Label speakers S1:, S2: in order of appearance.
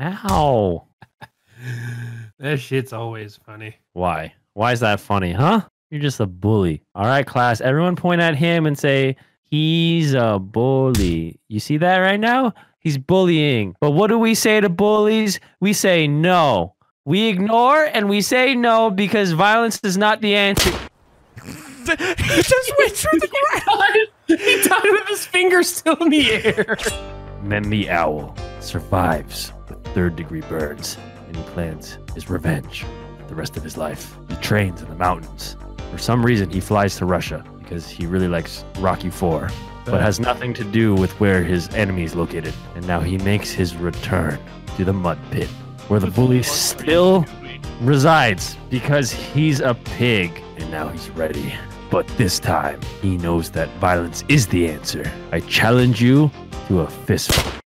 S1: Ow.
S2: That shit's always funny.
S1: Why? Why is that funny, huh? You're just a bully. All right, class. Everyone point at him and say, he's a bully. You see that right now? He's bullying. But what do we say to bullies? We say no. We ignore and we say no because violence is not the answer.
S3: he just went through the ground.
S2: he died with his finger still in the air.
S1: Mem the owl survives third degree burns and he plans his revenge the rest of his life. He trains in the mountains. For some reason, he flies to Russia because he really likes Rocky 4, but has nothing to do with where his enemy is located. And now he makes his return to the mud pit where the bully still resides because he's a pig and now he's ready. But this time, he knows that violence is the answer. I challenge you to a fist fight.